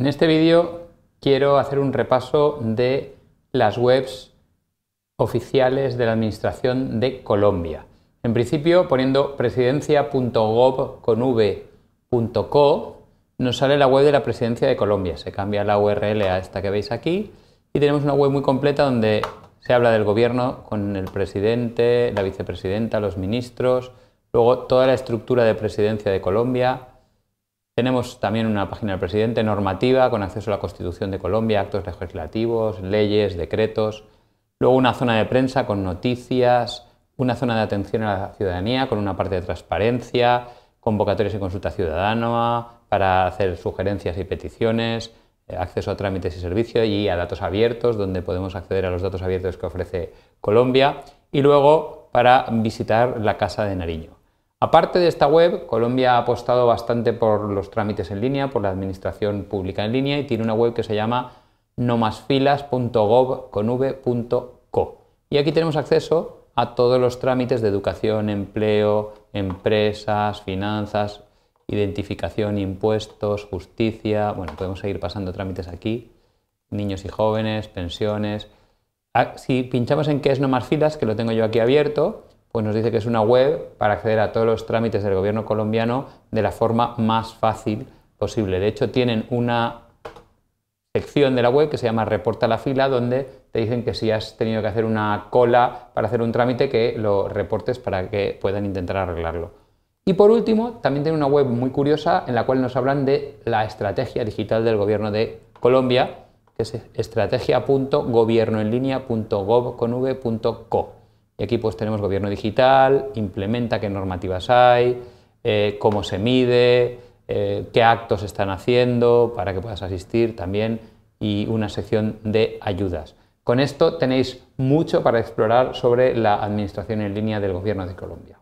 En este vídeo quiero hacer un repaso de las webs oficiales de la Administración de Colombia. En principio, poniendo presidencia.gov.co nos sale la web de la Presidencia de Colombia. Se cambia la URL a esta que veis aquí y tenemos una web muy completa donde se habla del gobierno con el presidente, la vicepresidenta, los ministros, luego toda la estructura de presidencia de Colombia, tenemos también una página del presidente normativa con acceso a la Constitución de Colombia, actos legislativos, leyes, decretos. Luego una zona de prensa con noticias, una zona de atención a la ciudadanía con una parte de transparencia, convocatorias y consulta ciudadana para hacer sugerencias y peticiones, eh, acceso a trámites y servicios y a datos abiertos, donde podemos acceder a los datos abiertos que ofrece Colombia. Y luego para visitar la Casa de Nariño. Aparte de esta web, Colombia ha apostado bastante por los trámites en línea, por la administración pública en línea y tiene una web que se llama nomasfilas.gov.co. Y aquí tenemos acceso a todos los trámites de educación, empleo, empresas, finanzas, identificación, impuestos, justicia. Bueno, podemos seguir pasando trámites aquí, niños y jóvenes, pensiones. Ah, si pinchamos en qué es Nomasfilas, que lo tengo yo aquí abierto, pues nos dice que es una web para acceder a todos los trámites del gobierno colombiano de la forma más fácil posible. De hecho, tienen una sección de la web que se llama Reporta la fila, donde te dicen que si has tenido que hacer una cola para hacer un trámite, que lo reportes para que puedan intentar arreglarlo. Y por último, también tiene una web muy curiosa en la cual nos hablan de la estrategia digital del gobierno de Colombia, que es estrategia.gobiernoenlinea.gov.co. Y aquí pues tenemos gobierno digital, implementa qué normativas hay, eh, cómo se mide, eh, qué actos están haciendo para que puedas asistir también y una sección de ayudas. Con esto tenéis mucho para explorar sobre la administración en línea del gobierno de Colombia.